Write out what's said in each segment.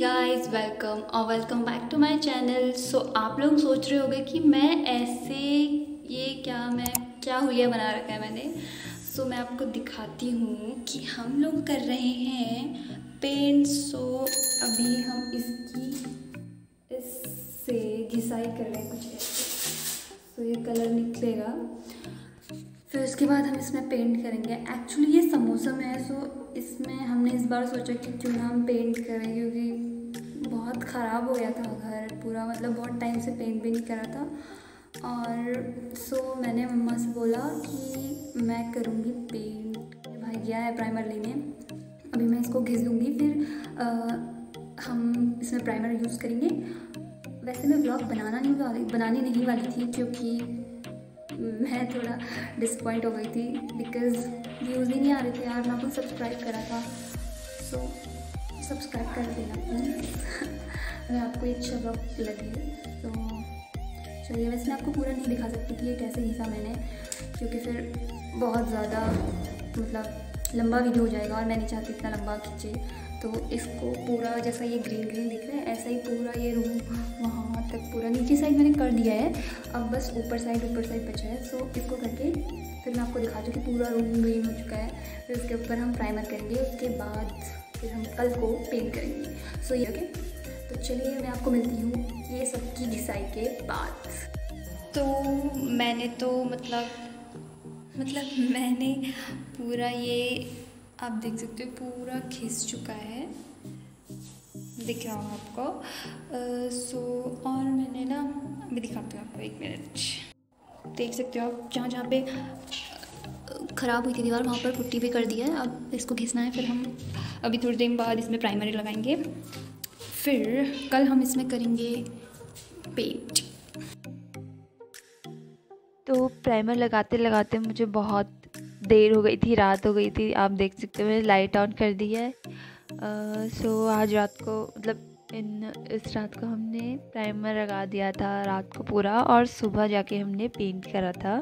Guys welcome और welcome back to my channel so आप लोग सोच रहे होंगे कि मैं ऐसे ये क्या मैं क्या हुलिया बना रखा है मैंने? सो so, मैं आपको दिखाती हूँ कि हम लोग कर रहे हैं पेंट सो so, अभी हम इसकी इससे घिसाई कर रहे हैं कुछ ऐसे। सो so, ये कलर निकलेगा। फिर उसके बाद हम इसमें पेंट करेंगे। एक्चुअली ये समोसा में है सो so इसमें हमने इस बार सोचा कि क्यों ना हम पेंट करें क्योंकि ख़राब हो गया था घर पूरा मतलब बहुत टाइम से पेंट भी नहीं करा था। और सो मैंने मम्मा से बोला कि मैं करूँगी पेंट भाई गया है प्राइमर लेने अभी मैं इसको घिस दूँगी फिर आ, हम इसमें प्राइमर यूज़ करेंगे। वैसे मैं ब्लॉग बनाना नहीं वाली बनाने नहीं वाली थी क्योंकि मैं थोड़ा डिसपॉइंट हो गई थी बिकॉज़ व्यूज़ ही नहीं आ रहे थे यार ना कोई सब्सक्राइब करा था। सो सब्सक्राइब कर देना अगर आपको अच्छा ब्लॉग लगे तो चलिए, वैसे मैं आपको पूरा नहीं दिखा सकती कि ये कैसे घिसा मैंने, क्योंकि फिर बहुत ज़्यादा मतलब लंबा वीडियो हो जाएगा और मैं नहीं चाहती इतना लंबा खींचे। तो इसको पूरा जैसा ये ग्रीन ग्रीन दिख रहा है, ऐसा ही पूरा ये रूम वहाँ तक पूरा नीचे साइड मैंने कर दिया है। अब बस ऊपर साइड ऊपर साइड बचा है। सो इसको करके फिर मैं आपको दिखा दूँ कि पूरा रूम ग्रीन हो चुका है। फिर उसके ऊपर हम प्राइमर करेंगे, उसके बाद फिर हम कल को पेंट करेंगे। सो ये ओके तो चलिए, मैं आपको मिलती हूँ ये सब की घिसाई के बाद। तो मैंने तो मतलब मतलब मैंने पूरा ये, आप देख सकते हो, पूरा खिस चुका है। दिख रहा हूँ आपको। सो और मैंने ना अभी दिखाती हूँ आपको एक मिनट देख सकते हो आप जहाँ जहाँ पे ख़राब हुई थी दीवार, वहाँ पर पुट्टी भी कर दिया है। अब इसको घिसना है, फिर हम अभी थोड़ी देर बाद इसमें प्राइमरी लगाएँगे। फिर कल हम इसमें करेंगे पेंट तो प्राइमर लगाते लगाते मुझे बहुत देर हो गई थी, रात हो गई थी। आप देख सकते हो, मैंने लाइट ऑन कर दी है। सो आज रात को मतलब इन, इस रात को हमने प्राइमर लगा दिया था, रात को पूरा। और सुबह जाके हमने पेंट करा था।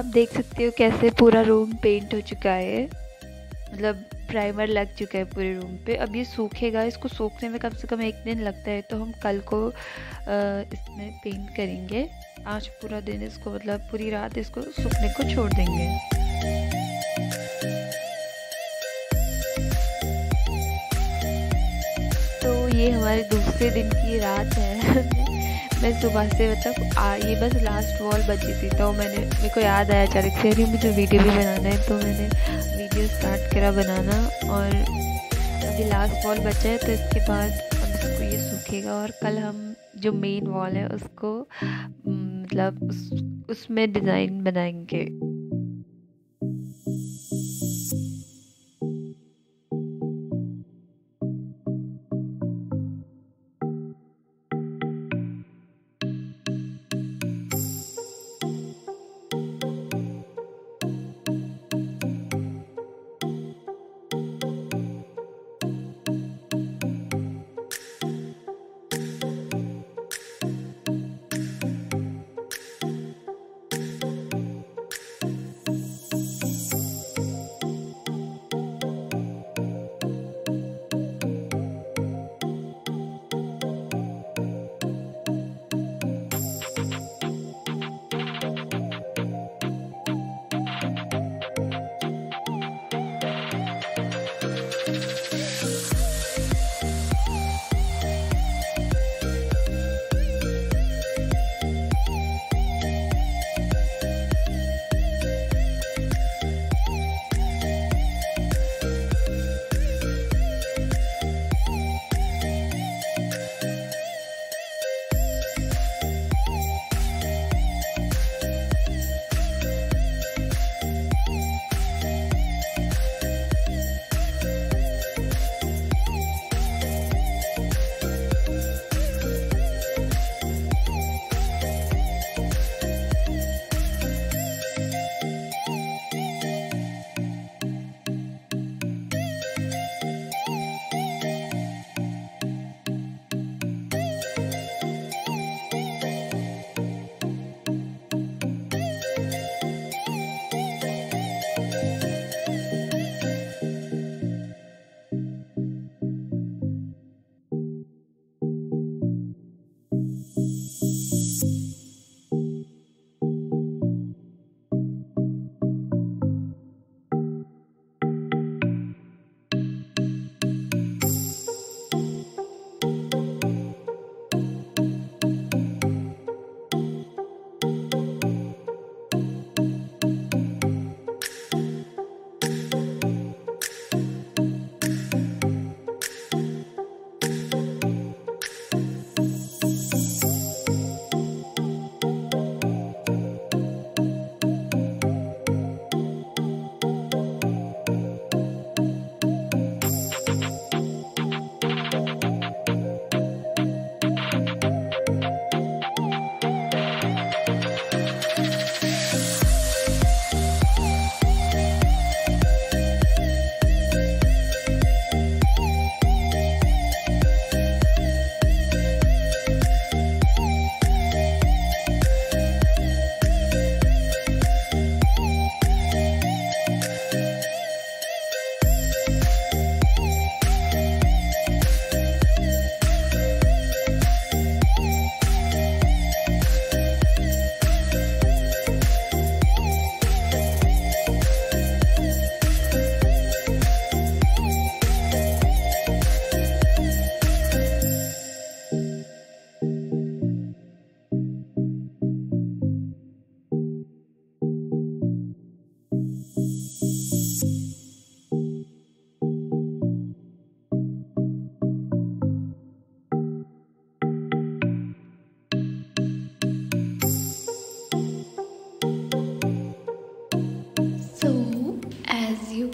आप देख सकते हो कैसे पूरा रूम पेंट हो चुका है। मतलब प्राइमर लग चुका है पूरे रूम पे। अब ये सूखेगा, इसको सूखने में कम से कम एक दिन लगता है तो हम कल को इसमें पेंट करेंगे। आज पूरा दिन इसको मतलब पूरी रात इसको सूखने को छोड़ देंगे। तो ये हमारे दूसरे दिन की रात है। मैं सुबह से मतलब ये बस लास्ट वॉल बची थी तो मैंने, मेरे को याद आया अचानक से अरे मुझे वीडियो भी बनाना है तो मैंने वीडियो स्टार्ट करा बनाना और अभी लास्ट वॉल बचा है तो इसके बाद हम सबको ये सूखेगा और कल हम जो मेन वॉल है, उसको मतलब उस डिज़ाइन बनाएँगे।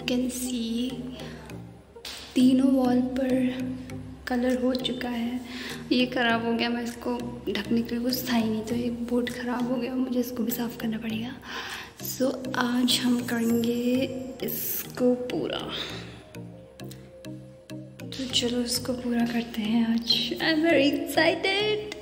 कैन सी तीनों वॉल पर कलर हो चुका है। ये ख़राब हो गया मैं इसको ढकने के लिए कुछ था ही नहीं तो ये बोर्ड ख़राब हो गया मुझे इसको भी साफ़ करना पड़ेगा। सो so, आज हम करेंगे इसको पूरा। तो चलो इसको पूरा करते हैं आज। I am very excited